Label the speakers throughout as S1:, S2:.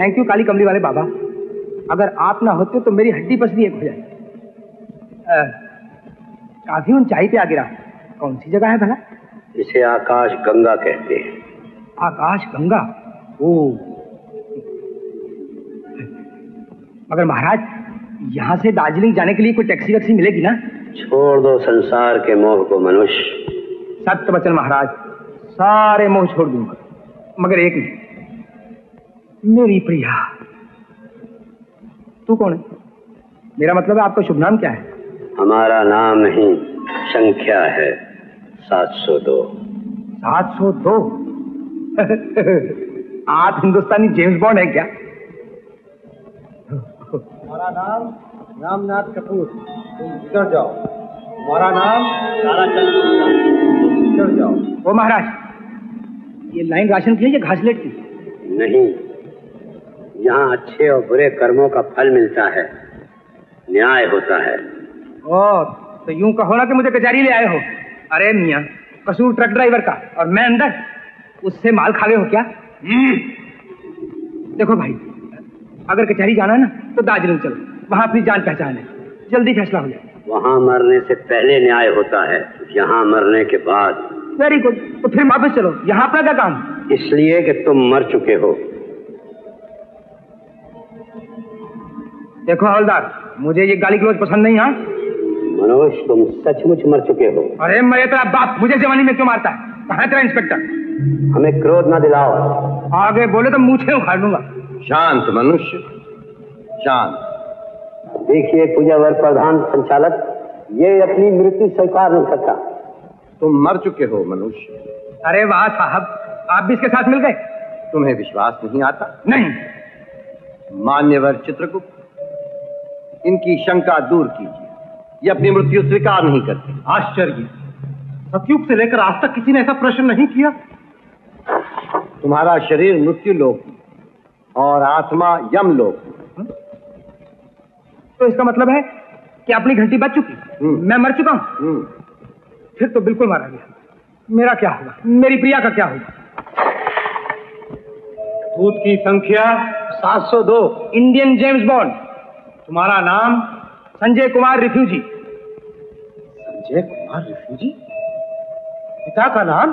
S1: Thank you काली कमली वाले बाबा। अगर आप ना होते तो मेरी हड्डी पसली एक हो जाए। काफ़ी ऊंचाई पे आ गिरा कौन सी जगह है भला?
S2: इसे आकाश गंगा कहते हैं।
S1: आकाश गंगा? ओ। मगर महाराज यहाँ से दार्जिलिंग जाने के लिए कोई टैक्सी वैक्सी मिलेगी ना?
S2: छोड़ दो संसार के मोह को मनुष्य।
S1: सत्य वचन महाराज सारे मोह छोड़ दूँगा। मगर एक नहीं। मेरी प्रिया। तू कौन है? मेरा मतलब है आपका शुभ नाम क्या है?
S2: हमारा नाम नहीं संख्या है सात सौ दो।
S1: सात सौ दो? आप हिंदुस्तानी जेम्स बॉन्ड है क्या?
S3: हमारा नाम रामनाथ कपूर। तुम गुजर जाओ। हमारा नाम ताराचंद जाओ।
S1: ओ महाराज ये लाइन राशन की है या घासलेट की?
S2: नहीं यहाँ अच्छे और बुरे कर्मों का फल मिलता है। न्याय होता है।
S1: ओ तो यूँ कहो ना कि मुझे कचहरी ले आए हो। अरे मियाँ कसूर ट्रक ड्राइवर का और मैं अंदर। उससे माल खा गए हो क्या? देखो भाई अगर कचहरी जाना है ना तो दार्जिलिंग चलो। वहाँ अपनी जान पहचान है। जल्दी फैसला हो जाए।
S2: वहाँ मरने से पहले न्याय होता है। यहाँ मरने के बाद।
S1: वेरी गुड तो फिर वापस चलो। यहाँ अपना क्या काम?
S2: इसलिए कि तुम मर चुके हो।
S1: देखो हवलदार मुझे ये गाली गलौज पसंद नहीं है?
S2: मनोज तुम सचमुच मर चुके हो।
S1: अरे मैं तेरा बाप मुझे जवानी में क्यों मारता है? कहा है तेरा इंस्पेक्टर?
S2: हमें क्रोध न दिलाओ।
S1: आगे बोले तो मूछे उखाड़ दूँगा।
S4: शांत मनुष्य शांत।
S2: देखिए पूजावर प्रधान संचालक ये अपनी मृत्यु स्वीकार नहीं सकता
S4: तुम मर चुके हो मनुष्य।
S1: अरे वाह साहब आप भी इसके साथ मिल गए?
S4: तुम्हें विश्वास नहीं आता?
S1: नहीं।
S4: मान्यवर चित्रगुप्त इनकी शंका दूर कीजिए। ये अपनी मृत्यु स्वीकार नहीं करते।
S3: आश्चर्य। सतयुग से लेकर आज तक किसी ने ऐसा प्रश्न नहीं किया?
S4: तुम्हारा शरीर मृत्यु लोक और आत्मा यम लोक
S1: तो इसका मतलब है कि अपनी घंटी बच चुकी।
S4: हम्म।
S1: मैं मर चुका हूँ?
S4: हम्म,
S1: फिर तो बिल्कुल मारा गया। मेरा क्या होगा? मेरी प्रिया का क्या होगा?
S3: दूध की संख्या 702
S1: इंडियन जेम्स बॉन्ड।
S3: तुम्हारा नाम
S1: संजय कुमार रिफ्यूजी।
S3: संजय कुमार रिफ्यूजी? पिता का नाम?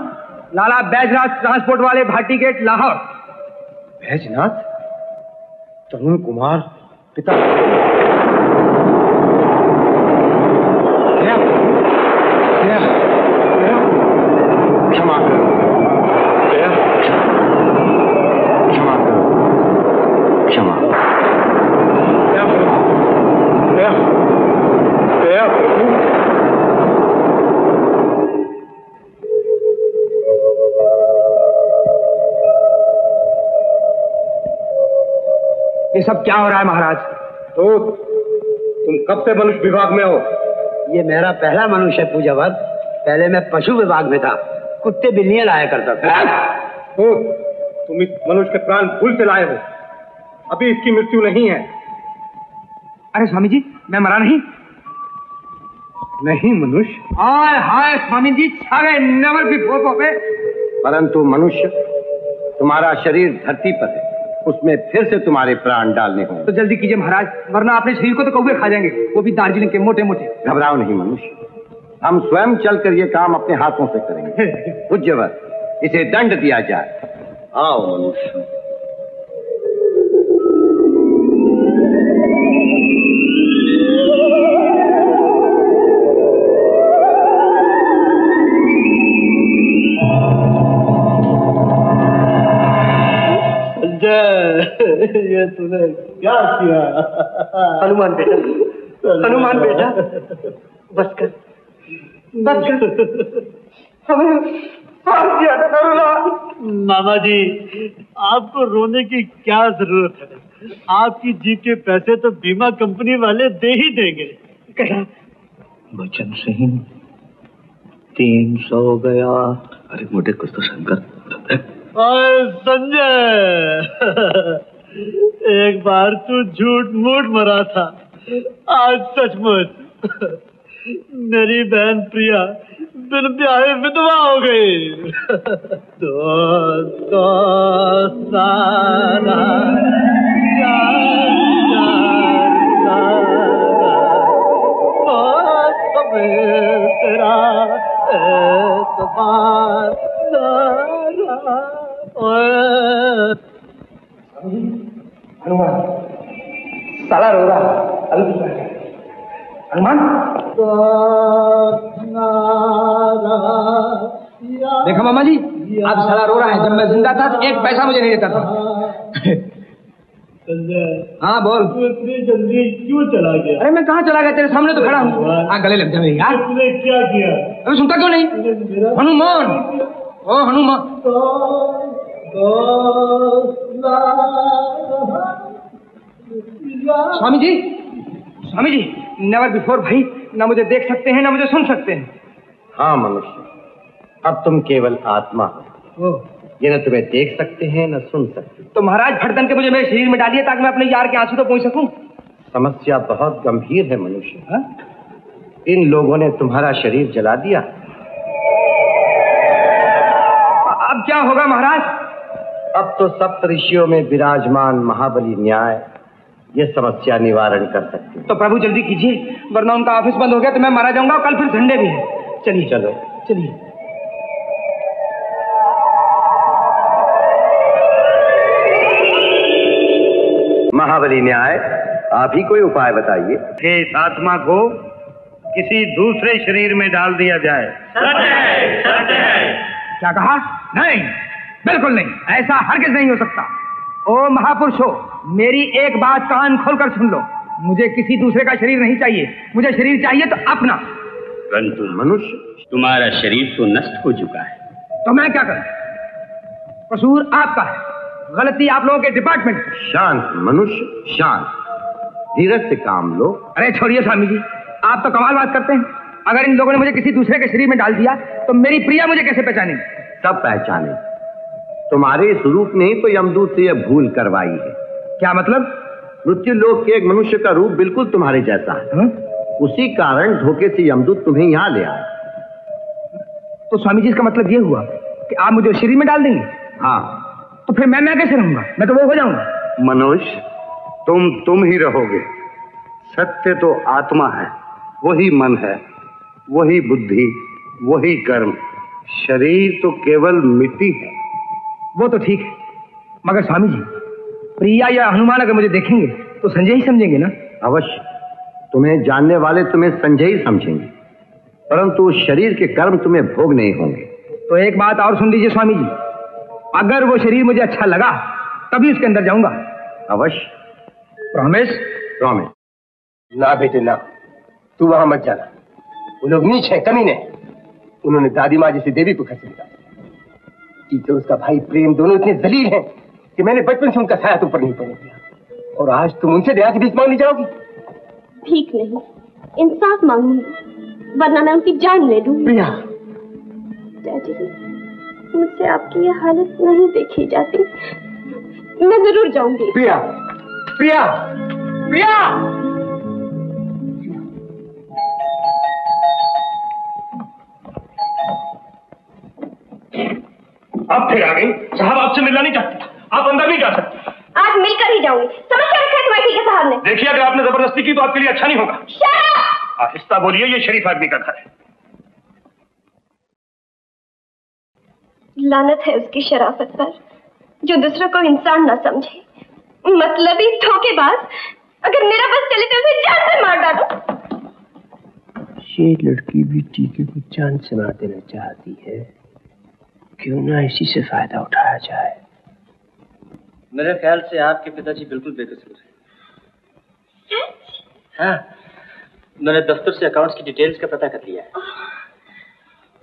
S1: लाला बैजनाथ ट्रांसपोर्ट वाले भाटी गेट लाहौर।
S3: बैजनाथ? तरुण कुमार पिता?
S4: क्षमा करो? क्षमा करो। क्षमा
S1: ये सब क्या हो रहा है महाराज?
S3: तो तुम कब से मनुष्य विभाग में हो?
S2: ये मेरा पहला मनुष्य है पूजावर पहले मैं पशु विभाग में था। कुत्ते बिल्लियाँ लाया करता था।
S3: तो तुम इस मनुष्य के प्राण भूल से लाए हो। अभी इसकी मृत्यु नहीं है।
S1: अरे स्वामी जी मैं मरा नहीं।
S3: नहीं मनुष्य।
S1: हाय हाय स्वामी जी छा गए नेवर बिफोर पे।
S4: परंतु मनुष्य तुम्हारा शरीर धरती पर है। उसमें फिर से तुम्हारे प्राण डालने होंगे।
S1: तो जल्दी कीजिए महाराज वरना अपने शरीर को तो कौवे खा जाएँगे। वो भी दार्जिलिंग के मोटे मोटे
S4: घबराओ नहीं मनुष्य। हम स्वयं चलकर ये काम अपने हाथों से करेंगे। पूज्यवर इसे दंड दिया जाए। आओ मनुष्य।
S3: ये तूने क्या किया?
S1: हनुमान बेटा। हनुमान बेटा। बस कर। बस कर। हमें
S3: मामा जी आपको रोने की क्या ज़रूरत है? आपकी जीप के पैसे तो बीमा कंपनी वाले दे ही देंगे।
S1: बचन सिंह तीन सौ गया।
S5: अरे मोटे कुछ तो शंकर।
S3: संजय! एक बार तू झूठ मूठ मरा था। आज सचमुच। मेरी बहन प्रिया बिन प्यारे विधवा हो गई। दोस्तों सारा
S1: पैसा मुझे नहीं देता था। हाँ बोल।
S3: तू इतनी जल्दी क्यों चला गया?
S1: अरे मैं कहाँ चला गया? तेरे सामने तो खड़ा हूँ। हाँ गले लग जा मेरी यार।
S3: तूने क्या किया?
S1: अबे सुनता क्यों नहीं? हनुमान। ओ हनुमान। स्वामी जी स्वामी जी नेवर बिफोर भाई ना मुझे देख सकते हैं ना मुझे सुन सकते हैं।
S4: हाँ मनुष्य। अब तुम केवल आत्मा हो। ये न तुम्हें देख सकते हैं न सुन सकते
S1: तो महाराज भटकन के मुझे मेरे शरीर में डालिए ताकि मैं अपने यार के आँसू तो पहुँच सकूँ।
S4: समस्या बहुत गंभीर है मनुष्य।
S1: हाँ?
S4: इन लोगों ने तुम्हारा शरीर जला दिया।
S1: अब क्या होगा महाराज?
S4: अब तो सप्त ऋषियों में विराजमान महाबली न्याय ये समस्या निवारण कर सकते।
S1: तो प्रभु जल्दी कीजिए वरना उनका ऑफ़िस बंद हो गया तो मैं मारा जाऊँगा कल फिर झंडे भी है। चलिए।
S4: चलो।
S1: चलिए।
S4: महाबली न्याय आप ही कोई उपाय बताइए।
S6: कि इस आत्मा को किसी दूसरे शरीर में डाल दिया जाए।
S1: क्या कहा? नहीं बिल्कुल नहीं। ऐसा हरगिज नहीं हो सकता। ओ महापुरुषो मेरी एक बात कान खोलकर सुन लो। मुझे किसी दूसरे का शरीर नहीं चाहिए। मुझे शरीर चाहिए तो अपना।
S6: परंतु
S4: मनुष्य
S6: तुम्हारा शरीर तो नष्ट हो चुका है।
S1: तो मैं क्या करूँ? कसूर आपका है। गलती आप लोगों के डिपार्टमेंट
S4: शांत मनुष्य शांत। धीरज से काम लो।
S1: अरे छोड़िए स्वामी जी आप तो कमाल बात करते हैं। अगर इन लोगों ने मुझे किसी दूसरे के शरीर में डाल दिया तो मेरी प्रिया मुझे कैसे पहचानेगी?
S4: सब पहचाने। तुम्हारे स्वरूप ने ही तो यमदूत से यह भूल करवाई है।
S1: क्या मतलब?
S4: मृत्यु लोक के एक मनुष्य का रूप बिल्कुल तुम्हारे जैसा है।
S1: हाँ?
S4: उसी कारण धोखे से यमदूत तुम्हें यहाँ ले आए।
S1: तो स्वामी जी इसका मतलब ये हुआ कि आप मुझे शरीर में डाल देंगे?
S4: हाँ।
S1: तो फिर मैं मैं कैसे रहूँगा? मैं तो वो हो जाऊँगा।
S6: मनोज तुम तुम ही रहोगे। सत्य तो आत्मा है वही मन है वही बुद्धि वही कर्म। शरीर तो केवल मिट्टी है।
S1: वो तो ठीक है। मगर स्वामी जी प्रिया या हनुमान अगर मुझे देखेंगे तो संजय ही समझेंगे ना?
S4: अवश्य। तुम्हें जानने वाले तुम्हें संजय ही समझेंगे। परंतु शरीर के कर्म तुम्हें भोग नहीं होंगे।
S1: तो एक बात और सुन लीजिए स्वामी जी अगर वो शरीर मुझे अच्छा लगा तभी उसके अंदर जाऊँगा।
S4: अवश्य।
S1: प्रॉमिस।
S4: प्रॉमिस।
S7: ना बेटे ना। तू वहाँ मत जाना। वो लोग नीच है कमी ने उन्होंने दादी माँ जैसी देवी को घर से निकाला टीचर उसका भाई प्रेम दोनों इतने जलील हैं कि मैंने बचपन से उनका साया तुम पर नहीं पड़ने दिया। और आज तुम उनसे दया की भीख मांगने जाओगी।
S8: ठीक नहीं। इंसाफ मांगूँगी। वरना मैं उनकी जान ले लूँगी।
S7: प्रिया।
S8: डैडी। मुझसे आपकी ये हालत नहीं देखी जाती। मैं ज़रूर जाऊँगी।
S7: प्रिया प्रिया प्रिया!
S3: आप फिर आ गई। साहब आपसे मिलना नहीं चाहते। आप अंदर नहीं जा सकते
S8: आज मिलकर ही जाऊँगी। समझ क्या रखा है तुम्हारे ठीक है साहब ने?
S3: देखिए अगर आपने ज़बरदस्ती की तो आपके लिए अच्छा नहीं होगा। आहिस्ता बोलिए ये शरीफ आदमी का घर है।
S8: लानत है उसकी शराफत पर जो दूसरों को इंसान ना समझे। मतलबी धोखेबाज अगर मेरा बस चले तो उसे जान से मार डालो।
S7: ये लड़की भी टीके को जान से मार देना चाहती है। क्यों ना इसी से फ़ायदा उठाया जाए?
S9: मेरे ख्याल से आपके पिताजी बिल्कुल बेकसूर हैं। हाँ। मैंने दफ्तर से अकाउंट्स की डिटेल्स का पता कर लिया है।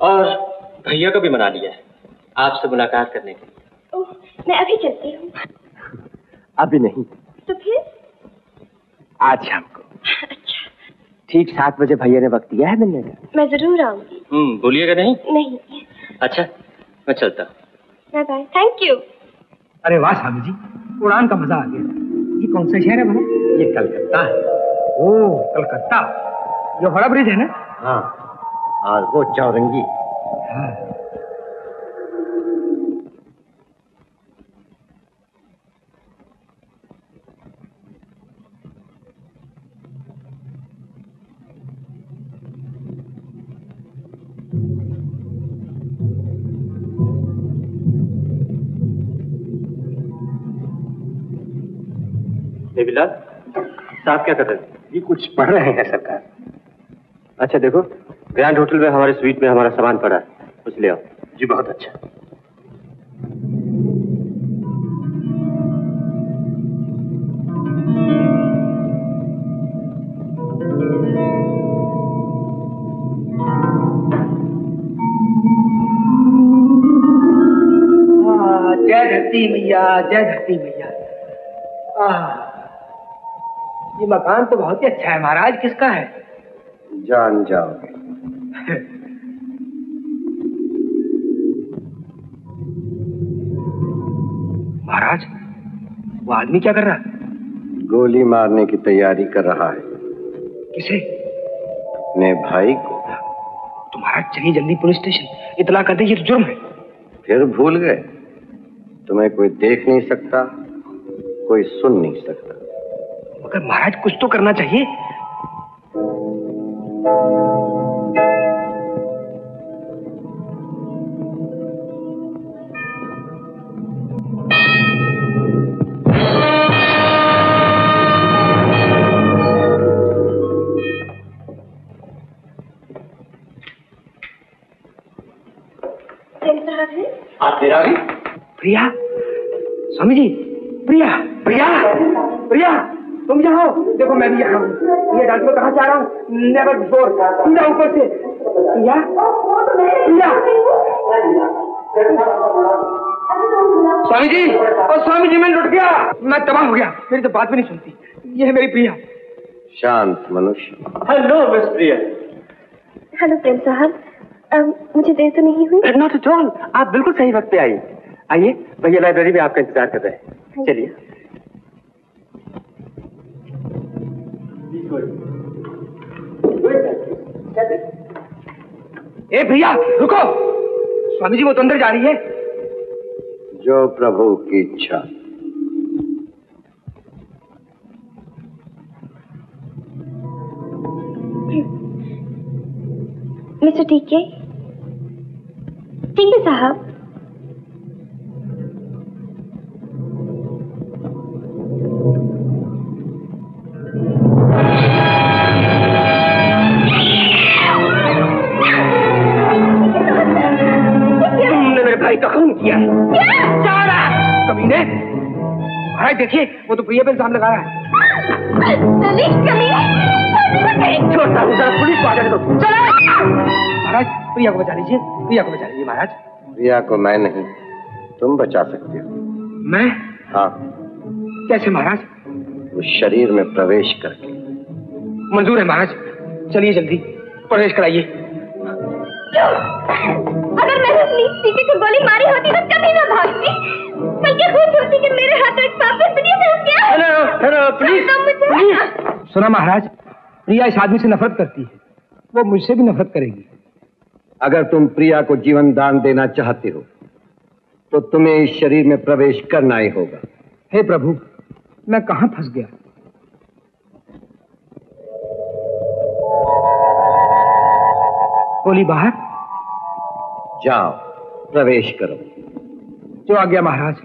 S9: और भैया को भी मना लिया है। आपसे मुलाकात करने के लिए।
S8: ओह, मैं अभी चलती हूँ।
S7: अभी नहीं।
S8: तो फिर?
S7: आज शाम को। अच्छा। ठीक सात बजे भैया ने वक्त दिया है मिलने का?
S8: मैं ज़रूर आऊँगी।
S9: हम्म बोलिएगा नहीं?
S8: नहीं।
S9: अच्छा मैं चलता हूँ।
S8: बाय बाय थैंक यू
S1: अरे वाह स्वामी जी उड़ान का मज़ा आ गया। ये कौन सा शहर है भला
S2: ये कलकत्ता है।
S1: ओ कलकत्ता। ये बड़ा ब्रिज है ना?
S2: हाँ और वो चौरंगी।
S1: हाँ।
S7: देवीलाल साहब क्या कर रहे हैं ये कुछ पढ़ रहे हैं सरकार। अच्छा देखो ग्रैंड होटल में हमारे स्वीट में हमारा सामान पड़ा है। कुछ ले आओ। जी बहुत अच्छा।
S1: जय धरती मैया जय धरती मैया। आह, ये मकान तो बहुत ही अच्छा है। महाराज किसका है?
S4: जान जाओगे
S1: महाराज वो आदमी क्या कर रहा है?
S4: गोली मारने की तैयारी कर रहा है।
S1: किसे?
S4: अपने भाई को।
S1: तुम्हारा महाराज चलिए जल्दी पुलिस स्टेशन। इतला कर दीजिए तो जुर्म है।
S4: फिर भूल गए। तुम्हें कोई देख नहीं सकता कोई सुन नहीं सकता।
S1: मगर महाराज कुछ तो करना चाहिए।
S8: है
S1: प्रिया? स्वामी जी प्रिया प्रिया प्रिया। तुम यहाँ हो? देखो मैं भी यहाँ हूँ। ये डांस में कहाँ आ रहा हूँ? नेवर बिफोर सीधा ऊपर से। प्रिया प्रिया स्वामी जी और स्वामी जी मैं लुट गया। मैं तबाह हो गया। मेरी तो बात भी नहीं सुनती। ये है मेरी प्रिया।
S4: शांत मनुष्य।
S7: Hello miss Priya.
S8: Hello Prem sahab. मुझे देर तो नहीं हुई।
S7: नॉट एट ऑल आप बिल्कुल सही वक्त पे आई आइए भैया लाइब्रेरी में आपका इंतज़ार कर रहे हैं। चलिए।
S1: ए भैया रुको। स्वामी जी वो तो अंदर जा रही है।
S4: जो प्रभु की इच्छा।
S8: मिस्टर टीके। ठीक है साहब।
S1: का खून किया। चारा कमीने। भाई देखिए वो तो प्रिया पे इल्ज़ाम लगा रहा है छोटा हूँ जरा पुलिस को आ जाने दो महाराज प्रिया को बचा लीजिए। प्रिया को बचा लीजिए महाराज।
S4: प्रिया को मैं नहीं तुम बचा सकते हो।
S1: मैं?
S4: हाँ।
S1: कैसे महाराज?
S4: उस शरीर में प्रवेश करके।
S1: मंजूर है महाराज। चलिए जल्दी प्रवेश कराइए।
S8: अगर मैंने अपनी टीके को गोली मारी होती तो कभी ना भागती। बल्कि खुश होती कि मेरे हाथों एक पाप दुनिया में गया?
S1: हेलो हेलो पुलिस
S8: तो
S1: सुना महाराज प्रिया इस आदमी से नफरत करती है। वो मुझसे भी नफरत करेगी।
S4: अगर तुम प्रिया को जीवन दान देना चाहते हो तो तुम्हें इस शरीर में प्रवेश करना ही होगा।
S1: हे प्रभु मैं कहाँ फंस गया? गोली बाहर?
S4: जाओ प्रवेश करो।
S1: जो आ गया महाराज।